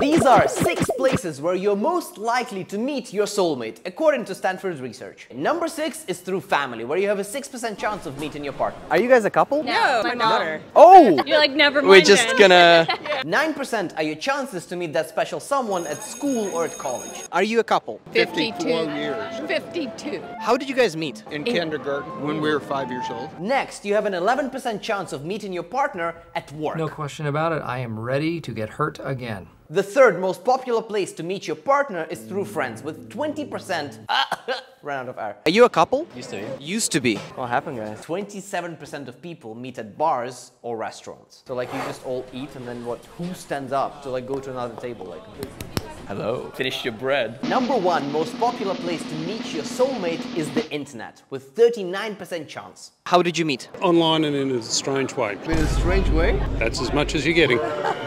These are six places where you're most likely to meet your soulmate, according to Stanford's research. Number six is through family, where you have a 6% chance of meeting your partner. Are you guys a couple? No, my mom. Oh! You're like, never mind. We're just then. gonna. 9% are your chances to meet that special someone at school or at college. Are you a couple? 52 years. 52. How did you guys meet? In kindergarten, when we were five years old. Next, you have an 11% chance of meeting your partner at work. No question about it, I am ready to get hurt again. The third most popular place to meet your partner is through friends, with 20% ran out of air. Are you a couple? Used to be. Used to be. What happened, guys? 27% of people meet at bars or restaurants. So like you just all eat and then what? Who stands up to like go to another table? Like Hello. Finish your bread. number one most popular place to meet your soulmate is the internet, with 39% chance. How did you meet? Online and in a strange way. In a strange way. That's as much as you're getting.